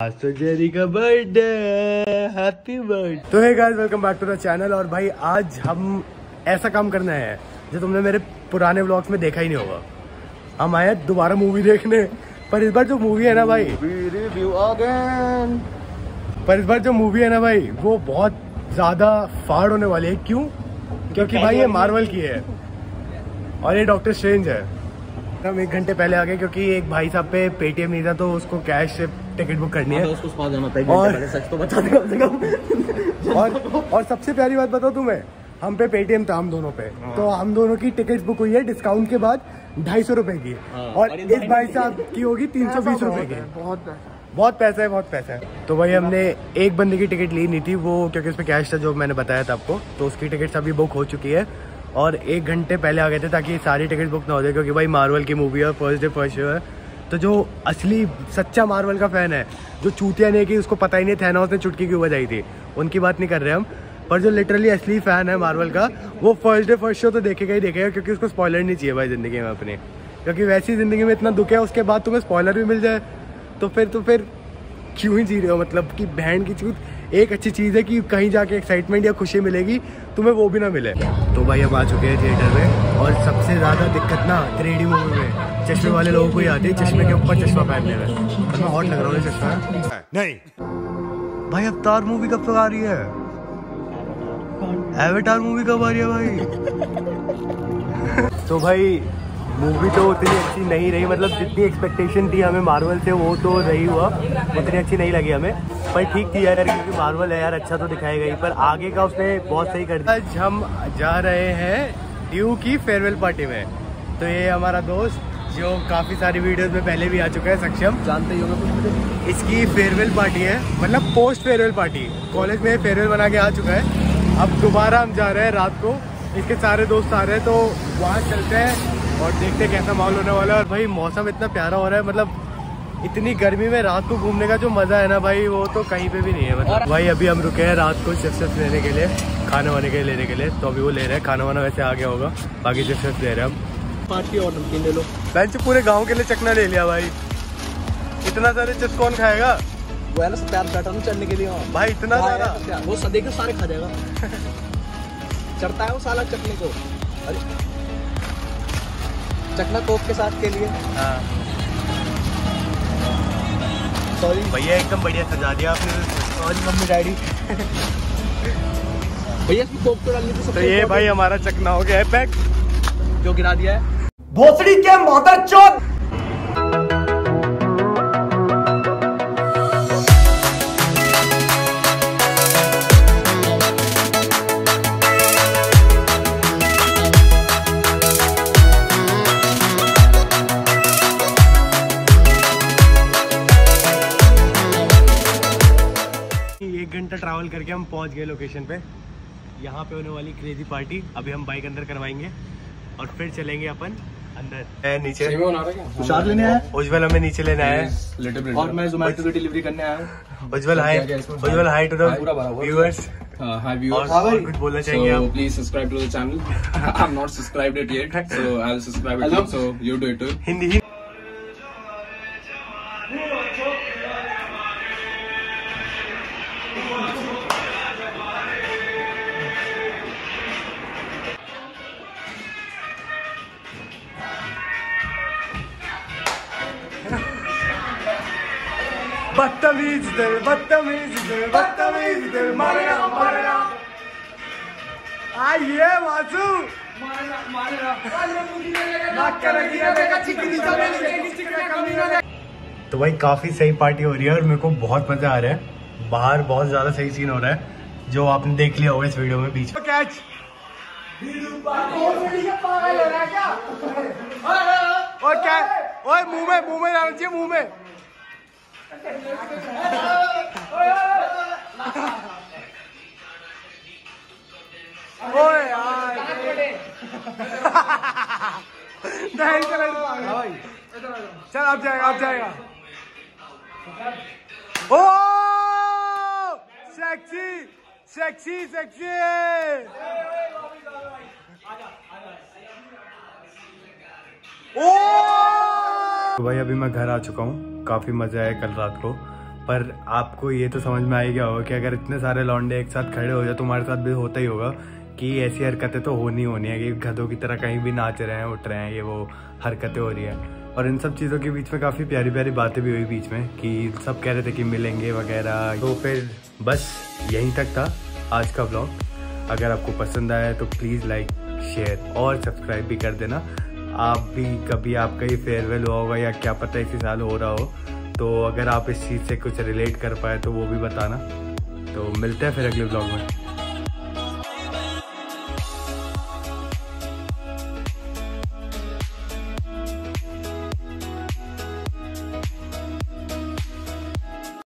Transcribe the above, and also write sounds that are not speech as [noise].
आज तो जेरी का बर्थडे हैप्पी बर्थडे तो hey guys welcome back to the channel और भाई आज हम ऐसा काम करना है जो तुमने मेरे पुराने व्लॉग्स में देखा ही नहीं होगा। हम आए दोबारा मूवी देखने। पर इस बार जो मूवी है ना भाई पर इस बार जो मूवी है ना भाई वो बहुत ज़्यादा फाड़ होने वाली है। क्यों? क्योंकि भाई ये मार्वल की है और ये डॉक्टर स्ट्रेंज है। हम एक घंटे पहले आ गए क्योंकि एक भाई साहब पे पेटीएम नहीं था तो उसको कैश टिकट बुक करनी है। उसको स्पा जाना था और- सच तो बता दे कम से कम। [laughs] और और सबसे प्यारी बात बताओ तुम्हें हम पे पेटीएम था हम दोनों पे। तो हम दोनों की टिकट बुक हुई है डिस्काउंट के बाद ढाई सौ रुपए की। हाँ, और इस भाई भाई साहब की होगी तीन सौ बीस रुपए की। बहुत बहुत पैसा है बहुत पैसा है। तो भाई हमने एक बंदे की टिकट ली नहीं थी वो क्योंकि उसमें कैश था जो मैंने बताया था आपको तो उसकी टिकट अभी बुक हो चुकी है। और एक घंटे पहले आ गए थे ताकि सारी टिकट बुक ना हो जाए क्योंकि भाई मार्वल की मूवी है फ़र्स्ट डे फ़र्स्ट शो है। तो जो असली सच्चा मार्वल का फ़ैन है, जो चूतिया नहीं कि, उसको पता ही नहीं, थैनोस ने चुटकी क्यों बजाई थी? उनकी बात नहीं कर रहे हम। पर जो लिटरली असली फ़ैन है मार्वल का, वो फ़र्स्ट डे फ़र्स्ट शो तो देखेगा ही देखेगा, क्योंकि उसको स्पॉयलर नहीं चाहिए भाई ज़िंदगी में अपने। क्योंकि वैसी ज़िंदगी में इतना दुख है, उसके बाद तुम्हें स्पॉयलर भी मिल जाए। तो फिर तो फिर क्यों ही जी रहे हो? मतलब कि बहन की चूत एक अच्छी चीज़ है कि कहीं जाके एक्साइटमेंट या खुशी मिलेगी, तुम्हें वो भी ना मिले। तो भाई हम आ चुके हैं थिएटर में, और सबसे ज़्यादा दिक्कत ना थ्री मूवी में। चश्मे वाले लोगों को ही आती है चश्मे के ऊपर चश्मा पहनने में। मैं हॉट लग रहा हूँ। चश्मा नहीं। भाई अवतार मूवी कब तक आ रही है? एवेटार मूवी कब आ रही है भाई? [laughs] तो भाई मूवी तो उतनी अच्छी नहीं रही मतलब जितनी एक्सपेक्टेशन थी हमें मार्वल से वो तो रही हुआ। उतनी अच्छी नहीं लगी हमें। पर ठीक थी यार क्योंकि मार्वल है यार अच्छा तो दिखाई गई पर आगे का उसने बहुत सही कर दिया। आज हम जा रहे हैं ड्यू की फेयरवेल पार्टी में। तो ये हमारा दोस्त जो काफ़ी सारी वीडियोस में पहले भी आ चुका है सक्षम। जानते ही होंगे कुछ मुझे इसकी फेयरवेल पार्टी है मतलब पोस्ट फेयरवेल पार्टी कॉलेज में फेयरवेल बना के आ चुका है। अब दोबारा हम जा रहे हैं रात को। इसके सारे दोस्त आ रहे हैं तो वहाँ चलते हैं और देखते हैं कैसा माहौल होने वाला है। और भाई मौसम इतना प्यारा हो रहा है मतलब इतनी गर्मी में रात को घूमने का जो मज़ा है ना भाई वो तो कहीं पे भी नहीं है मतलब। भाई अभी हम रुके हैं रात को चिप्स लेने के लिए खाने वाने के लिए लेने के लिए। तो अभी वो ले रहे हैं खाना वाना वैसे आ गया होगा बाकी चिप्स ले रहे हैं हम। पार्टी और नमकीन ले लो। बेंच पूरे गाँव के लिए चकना ले लिया भाई। इतना सारे चिप्स कौन खाएगा? वो है ना सत्यार बैठा ना चढ़ने के लिए भाई इतना सारा? वो सदे के सारे खा जाएगा। [laughs] चढ़ता है वो साला चटनी को। अरे। चकना कोक के साथ के लिए। हाँ। सॉरी भैया एकदम बढ़िया सजा दिया आपने। Sorry mummy daddy. भैया इसमें कोक तो डालनी थी तो ये भाई हमारा चकना हो गया है पैक। जो गिरा दिया है। भोसड़ी के मादर चौथ एक घंटा ट्रैवल करके हम पहुँच गए लोकेशन पे। यहाँ पे होने वाली क्रेजी पार्टी अभी हम बाइक अंदर करवाएँगे और फिर चलेंगे अपन अंदर नीचे तुषार लेने आया उज्जवल हमें नीचे लेना है और मैं जोमेटो की डिलीवरी करने आया हूँ Ujjwal hi? Ujjwal hi too. Viewers Uh, hi और viewers. और कुछ बोलना चाहेंगे So आप please subscribe to the channel. [laughs] I'm not subscribed it yet, so I'll subscribe it too. So you do it too. Hindi ही बदतमीज दिल बदतमीज दिल बदतमीज दिल मारेगा मारेगा आइए वासु तो भाई काफ़ी सही पार्टी हो रही है और मेरे को बहुत मज़ा आ रहा है। बाहर बहुत ज़्यादा सही सीन हो रहा है, जो आपने देख लिया होगा इस वीडियो में बीच कैच और क्या? ओए, मुँह में मुँह में जाना चाहिए, मुँह में। चल अब जाएगा अब जाएगा ओ सेक्सी सेक्सी सेक्सी तो भाई अभी मैं घर आ चुका हूँ। काफ़ी मज़ा आया कल रात को। पर आपको ये तो समझ में आ गया होगा कि अगर इतने सारे लौंडे एक साथ खड़े हो जाए तो हमारे साथ भी होता ही होगा कि ऐसी हरकतें तो होनी होनी है कि गधों की तरह कहीं भी नाच रहे हैं, उठ रहे हैं, ये वो हरकतें हो रही हैं। और इन सब चीज़ों के बीच में काफ़ी प्यारी प्यारी बातें भी हुई बीच में कि सब कह रहे थे कि मिलेंगे वगैरह। तो फिर बस यहीं तक था आज का ब्लॉग अगर आपको पसंद आया तो प्लीज़ लाइक शेयर और सब्सक्राइब भी कर देना। आप भी कभी आपका ही फेयरवेल हुआ होगा या क्या पता इसी साल हो रहा हो तो अगर आप इस चीज़ से कुछ रिलेट कर पाए तो वो भी बताना। तो मिलते हैं फिर अगले ब्लॉग में।